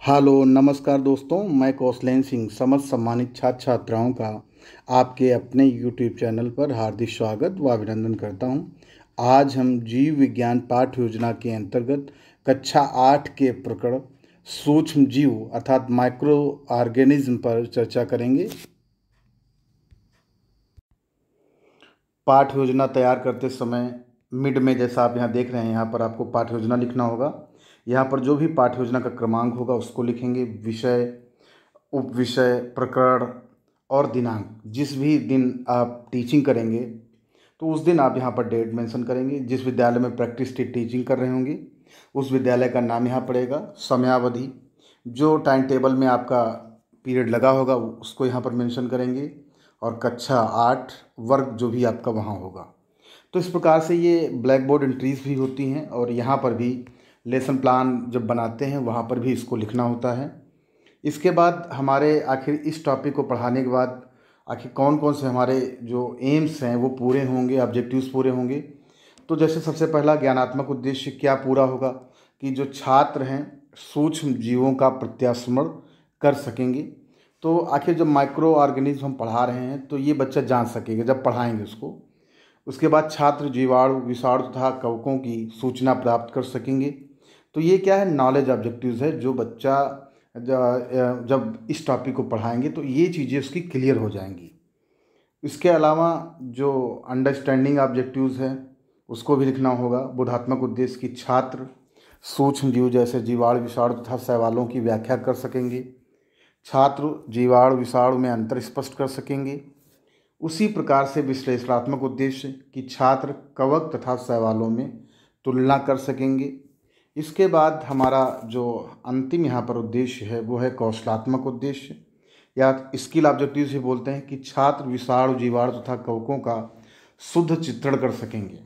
Hello, नमस्कार दोस्तों, मैं कौशलैन सिंह, समस्त सम्मानित छात्र छात्राओं का आपके अपने यूट्यूब चैनल पर हार्दिक स्वागत व अभिनंदन करता हूँ। आज हम जीव विज्ञान पाठ योजना के अंतर्गत कक्षा आठ के प्रकरण सूक्ष्म जीव अर्थात माइक्रो ऑर्गेनिज्म पर चर्चा करेंगे पाठ योजना तैयार करते समय मिड में जैसा आप यहाँ देख रहे हैं, यहाँ पर आपको पाठ योजना लिखना होगा यहाँ पर जो भी पाठ्य योजना का क्रमांक होगा उसको लिखेंगे विषय उप विषय प्रकरण और दिनांक। जिस भी दिन आप टीचिंग करेंगे तो उस दिन आप यहाँ पर डेट मेंशन करेंगे। जिस विद्यालय में प्रैक्टिस टीचिंग कर रहे होंगे, उस विद्यालय का नाम यहाँ पड़ेगा समयावधि। जो टाइम टेबल में आपका पीरियड लगा होगा उसको यहाँ पर मेंशन करेंगे और कक्षा आठ वर्ग जो भी आपका वहाँ होगा। तो इस प्रकार से ये ब्लैक बोर्ड एंट्रीज भी होती हैं और यहाँ पर भी लेसन प्लान जब बनाते हैं, वहाँ पर भी इसको लिखना होता है। इसके बाद हमारे आखिर इस टॉपिक को पढ़ाने के बाद, आखिर कौन कौन से हमारे जो एम्स हैं, वो पूरे होंगे ऑब्जेक्टिव्स पूरे होंगे? तो जैसे सबसे पहला ज्ञानात्मक उद्देश्य क्या पूरा होगा? कि जो छात्र हैं, सूक्ष्म जीवों का प्रत्यास्मरण कर सकेंगे। तो आखिर जब माइक्रो ऑर्गेनिज्म हम पढ़ा रहे हैं तो ये बच्चा जान सकेगा, जब पढ़ाएँगे उसको। उसके बाद छात्र जीवाणु, विषाणु तथा कवकों की सूचना प्राप्त कर सकेंगे। तो ये क्या है? नॉलेज ऑब्जेक्टिव्स है, जो बच्चा जब इस टॉपिक को पढ़ाएँगे तो ये चीज़ें उसकी क्लियर हो जाएँगी। इसके अलावा जो अंडरस्टैंडिंग ऑब्जेक्टिव्स है, उसको भी लिखना होगा। बोधात्मक उद्देश्य की छात्र सूक्ष्म जीव जैसे जीवाणु विषाणु तथा सवालों की व्याख्या कर सकेंगे। छात्र जीवाणु विषाणु में अंतर स्पष्ट कर सकेंगे। उसी प्रकार से विश्लेषणात्मक उद्देश्य कि छात्र कवक तथा सवालों में तुलना कर सकेंगे। इसके बाद हमारा जो अंतिम यहाँ पर उद्देश्य है, वो है कौशलात्मक उद्देश्य। या स्किल ऑब्जेक्टिव से बोलते हैं कि छात्र विषाणु जीवाणु तथा कवकों का शुद्ध चित्रण कर सकेंगे।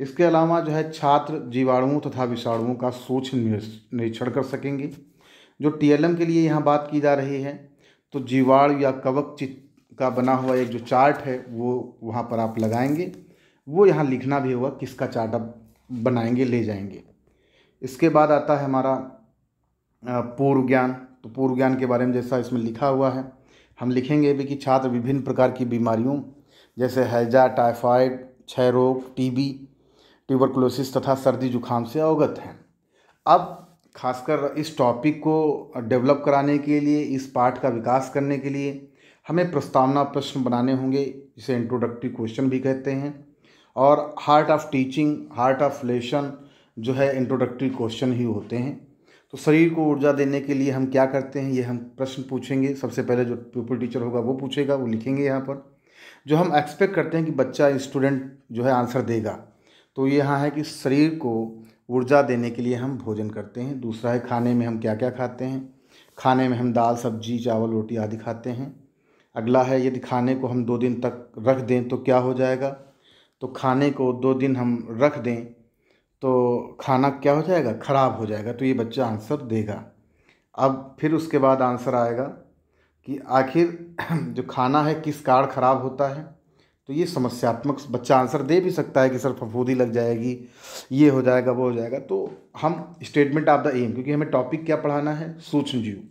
इसके अलावा जो है छात्र जीवाणुओं तथा विषाणुओं का सूक्ष्म निरीक्षण कर सकेंगे। जो टीएलएम के लिए यहाँ बात की जा रही है तो जीवाणु या कवक चित, का बना हुआ एक जो चार्ट है, वो वहाँ पर आप लगाएँगे। वो यहाँ लिखना भी होगा, किसका चार्ट आप बनाएँगे, ले जाएँगे। इसके बाद आता है हमारा पूर्व ज्ञान। तो पूर्व ज्ञान के बारे में जैसा इसमें लिखा हुआ है, हम लिखेंगे भी कि छात्र विभिन्न प्रकार की बीमारियों, जैसे हैजा, टाइफाइड, क्षय रोग, टीबी, ट्यूबरकुलोसिस तथा सर्दी जुकाम से अवगत हैं। अब खासकर इस टॉपिक को डेवलप कराने के लिए, इस पाठ का विकास करने के लिए हमें प्रस्तावना प्रश्न बनाने होंगे, जिसे इंट्रोडक्टरी क्वेश्चन भी कहते हैं। और heart of teaching heart of lesson जो है इंट्रोडक्टरी क्वेश्चन ही होते हैं। तो शरीर को ऊर्जा देने के लिए हम क्या करते हैं, ये हम प्रश्न पूछेंगे। सबसे पहले जो पीपल टीचर होगा वो पूछेगा, वो लिखेंगे यहाँ पर। जो हम एक्सपेक्ट करते हैं कि बच्चा स्टूडेंट जो है आंसर देगा तो ये यहाँ है कि शरीर को ऊर्जा देने के लिए हम भोजन करते हैं। दूसरा है खाने में हम क्या क्या खाते हैं? खाने में हम दाल, सब्ज़ी, चावल, रोटी आदि खाते हैं। अगला है यदि खाने को हम दो दिन तक रख दें तो क्या हो जाएगा? तो खाने को दो दिन हम रख दें तो खाना क्या हो जाएगा? ख़राब हो जाएगा। तो ये बच्चा आंसर देगा। अब फिर उसके बाद आंसर आएगा कि आखिर जो खाना है, किस कारण ख़राब होता है? तो ये समस्यात्मक बच्चा आंसर दे भी सकता है कि सर फफूदी लग जाएगी, ये हो जाएगा, वो हो जाएगा। तो हम स्टेटमेंट ऑफ़ द एम, क्योंकि हमें टॉपिक क्या पढ़ाना है? सूक्ष्म जीव।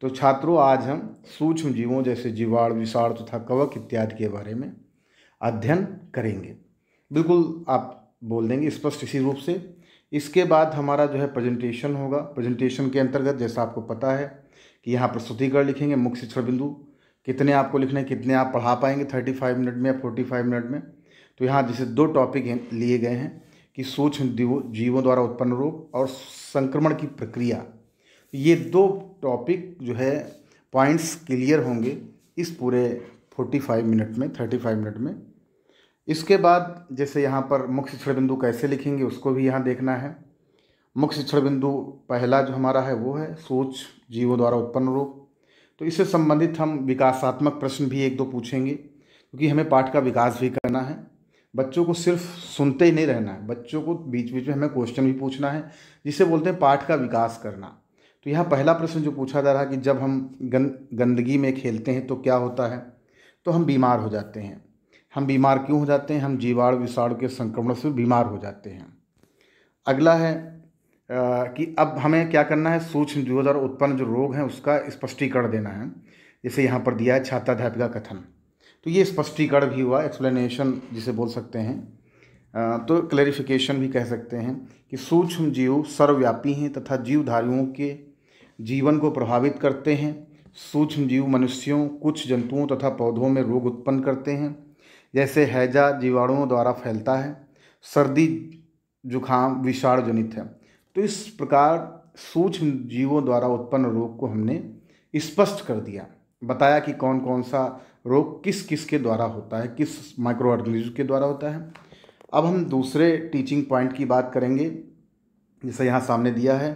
तो छात्रों, आज हम सूक्ष्म जीवों जैसे जीवाणु विषाणु तथा कवक इत्यादि के बारे में अध्ययन करेंगे। बिल्कुल आप बोल देंगे स्पष्ट इसी रूप से। इसके बाद हमारा जो है प्रेजेंटेशन होगा। प्रेजेंटेशन के अंतर्गत जैसा आपको पता है कि यहाँ प्रस्तुतिकरण लिखेंगे, मुख्य शिक्षण बिंदु। कितने आपको लिखने हैं, कितने आप पढ़ा पाएँगे थर्टी फाइव मिनट में या फोर्टी फाइव मिनट में। तो यहाँ जैसे दो टॉपिक लिए गए हैं कि सूक्ष्म जीवों द्वारा उत्पन्न रोग और संक्रमण की प्रक्रिया। ये दो टॉपिक जो है पॉइंट्स क्लियर होंगे इस पूरे फोर्टी फाइव मिनट में थर्टी फाइव मिनट में। इसके बाद जैसे यहाँ पर मुख्य शिक्षण बिंदु कैसे लिखेंगे, उसको भी यहाँ देखना है। मुख्य शिक्षण बिंदु पहला जो हमारा है, वो है सोच, जीवों द्वारा उत्पन्न रोग तो इससे संबंधित हम विकासात्मक प्रश्न भी एक दो पूछेंगे, क्योंकि हमें पाठ का विकास भी करना है। बच्चों को सिर्फ़ सुनते ही नहीं रहना है, बच्चों को बीच बीच में हमें क्वेश्चन भी पूछना है, जिसे बोलते हैं पाठ का विकास करना। तो यहाँ पहला प्रश्न जो पूछा जा रहा है कि जब हम गं गंदगी में खेलते हैं तो क्या होता है? तो हम बीमार हो जाते हैं। हम बीमार क्यों हो जाते हैं? हम जीवाणु विषाणु के संक्रमण से बीमार हो जाते हैं। अगला है आ, कि अब हमें क्या करना है? सूक्ष्म जीवों द्वारा उत्पन्न जो रोग हैं उसका स्पष्टीकरण देना है। जैसे यहाँ पर दिया है छात्राध्यापिका कथन। तो ये स्पष्टीकरण भी हुआ एक्सप्लेनेशन जिसे बोल सकते हैं। तो क्लैरिफिकेशन भी कह सकते हैं कि सूक्ष्म जीव सर्वव्यापी हैं तथा जीवधारियों के जीवन को प्रभावित करते हैं। सूक्ष्म जीव मनुष्यों कुछ जंतुओं तथा पौधों में रोग उत्पन्न करते हैं। जैसे हैजा जीवाणुओं द्वारा फैलता है, सर्दी, जुखाम विषाणु जनित है। तो इस प्रकार सूक्ष्म जीवों द्वारा उत्पन्न रोग को हमने स्पष्ट कर दिया। बताया कि कौन कौन सा रोग किस किस के द्वारा होता है, किस माइक्रो ऑर्गेनिज्म के द्वारा होता है। अब हम दूसरे टीचिंग पॉइंट की बात करेंगे, जैसे यहाँ सामने दिया है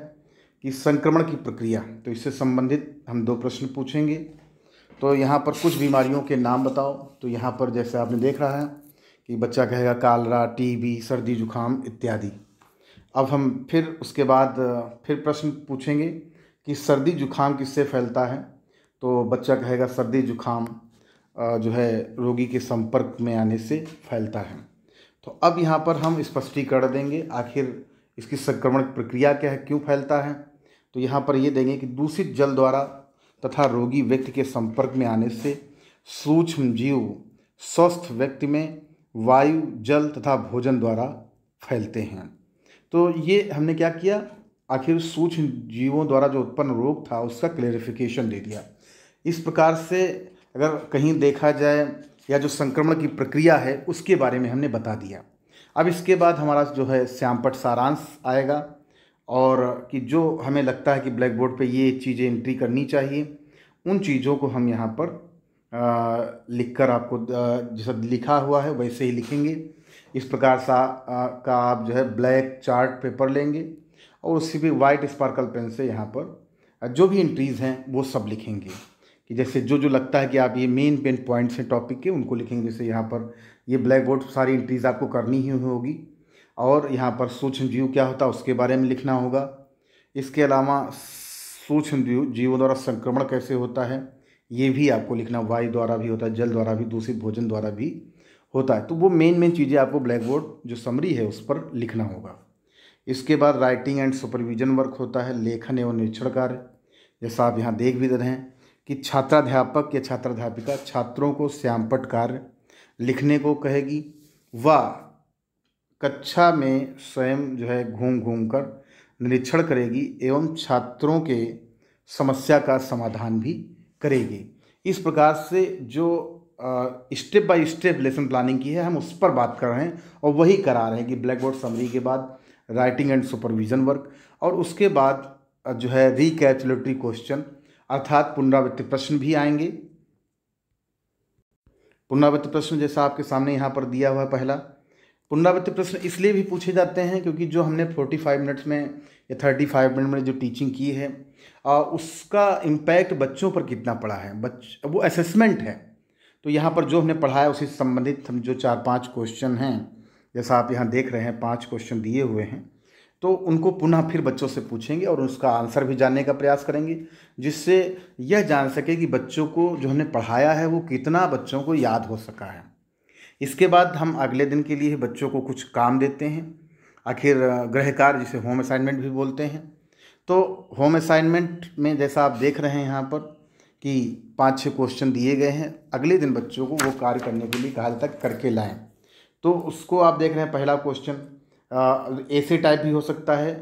कि संक्रमण की प्रक्रिया। तो इससे संबंधित हम दो प्रश्न पूछेंगे। तो यहाँ पर कुछ बीमारियों के नाम बताओ। तो यहाँ पर जैसे आपने देख रहा है कि बच्चा कहेगा कालरा, टीबी, सर्दी, जुखाम इत्यादि। अब हम फिर उसके बाद, फिर प्रश्न पूछेंगे कि सर्दी, जुखाम किससे फैलता है? तो बच्चा कहेगा सर्दी, जुखाम जो है, रोगी के संपर्क में आने से फैलता है। तो अब यहाँ पर हम स्पष्टीकरण देंगे, आखिर इसकी संक्रमण प्रक्रिया क्या है, क्यों फैलता है? तो यहाँ पर ये देंगे कि दूषित जल द्वारा तथा रोगी व्यक्ति के संपर्क में आने से सूक्ष्म जीव स्वस्थ व्यक्ति में वायु, जल तथा भोजन द्वारा फैलते हैं। तो ये हमने क्या किया? आखिर सूक्ष्म जीवों द्वारा जो उत्पन्न रोग था, उसका क्लेरिफिकेशन दे दिया। इस प्रकार से अगर कहीं देखा जाए या जो संक्रमण की प्रक्रिया है, उसके बारे में हमने बता दिया। अब इसके बाद हमारा जो है, श्यामपट सारांश आएगा। और कि जो हमें लगता है कि ब्लैक बोर्ड पर ये चीज़ें एंट्री करनी चाहिए, उन चीज़ों को हम यहाँ पर लिख कर आपको जैसा लिखा हुआ है वैसे ही लिखेंगे। इस प्रकार सा का आप जो है ब्लैक चार्ट पेपर लेंगे और उसी भी वाइट स्पार्कल पेन से यहाँ पर जो भी एंट्रीज़ हैं वो सब लिखेंगे। कि जैसे जो जो लगता है कि आप ये मेन पेन पॉइंट्स हैं टॉपिक के, उनको लिखेंगे। जैसे यहाँ पर ये ब्लैक बोर्ड सारी एंट्रीज़ आपको करनी ही होगी। और यहाँ पर सूक्ष्म जीव क्या होता है, उसके बारे में लिखना होगा। इसके अलावा सूक्ष्म जीव, जीवों द्वारा संक्रमण कैसे होता है, ये भी आपको लिखना, वायु द्वारा भी होता है, जल द्वारा भी, दूषित भोजन द्वारा भी होता है। तो वो मेन मेन चीज़ें आपको ब्लैक बोर्ड जो समरी है, उस पर लिखना होगा। इसके बाद राइटिंग एंड सुपरविजन वर्क होता है, लेखन एवं निरीक्षण कार्य। जैसा आप यहाँ देख भी रहे हैं कि छात्राध्यापक या छात्राध्यापिका छात्रों को श्यामपट कार्य लिखने को कहेगी, व कक्षा में स्वयं जो है घूम घूम कर निरीक्षण करेगी एवं छात्रों के समस्या का समाधान भी करेगी। इस प्रकार से जो step by step lesson planning की है, हम उस पर बात कर रहे हैं और वही करा रहे हैं कि ब्लैक बोर्ड समरी के बाद राइटिंग एंड सुपरविजन वर्क और उसके बाद जो है रिकैचुलेटरी क्वेश्चन अर्थात पुनरावृत्ति प्रश्न भी आएँगे। पुनरावृत्ति प्रश्न जैसा आपके सामने यहाँ पर दिया हुआ है पहला। पुनरावृत्ति प्रश्न इसलिए भी पूछे जाते हैं क्योंकि जो हमने फोर्टी फाइव मिनट्स में या थर्टी फाइव मिनट में जो टीचिंग की है उसका इम्पैक्ट बच्चों पर कितना पड़ा है? बच, वो असेसमेंट है। तो यहाँ पर जो हमने पढ़ाया, उसी संबंधित हम जो चार पाँच क्वेश्चन हैं, जैसा आप यहाँ देख रहे हैं, पाँच क्वेश्चन दिए हुए हैं तो उनको पुनः फिर बच्चों से पूछेंगे और उसका आंसर भी जानने का प्रयास करेंगे, जिससे यह जान सके कि बच्चों को जो हमने पढ़ाया है, वो कितना बच्चों को याद हो सका है। इसके बाद हम अगले दिन के लिए बच्चों को कुछ काम देते हैं। आखिर गृह कार्य जिसे होम असाइनमेंट भी बोलते हैं। तो होम असाइनमेंट में जैसा आप देख रहे हैं यहाँ पर कि पाँच छः क्वेश्चन दिए गए हैं। अगले दिन बच्चों को वो कार्य करने के लिए कहा है करके लाएँ। तो उसको आप देख रहे हैं पहला क्वेश्चन ऐसे टाइप भी हो सकता है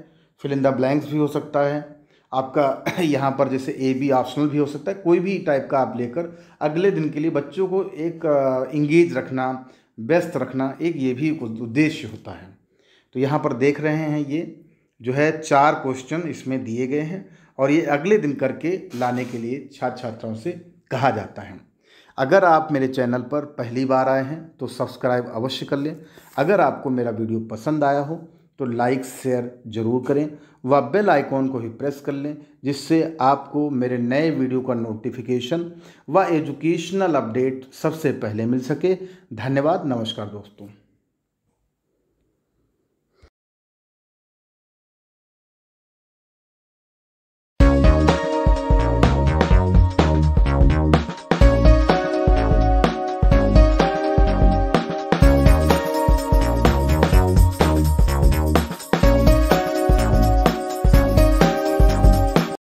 फिल इन द ब्लैंक्स भी हो सकता है। आपका यहाँ पर जैसे ए बी ऑप्शनल भी हो सकता है। कोई भी टाइप का आप लेकर अगले दिन के लिए बच्चों को एक इंगेज रखना, व्यस्त रखना एक ये भी उद्देश्य होता है। तो यहाँ पर देख रहे हैं ये जो है चार क्वेश्चन इसमें दिए गए हैं और ये अगले दिन करके लाने के लिए छात्र छात्राओं से कहा जाता है। अगर आप मेरे चैनल पर पहली बार आए हैं तो सब्सक्राइब अवश्य कर लें। अगर आपको मेरा वीडियो पसंद आया हो तो लाइक शेयर ज़रूर करें व बेल आइकॉन को ही प्रेस कर लें, जिससे आपको मेरे नए वीडियो का नोटिफिकेशन व एजुकेशनल अपडेट सबसे पहले मिल सके। धन्यवाद, नमस्कार दोस्तों।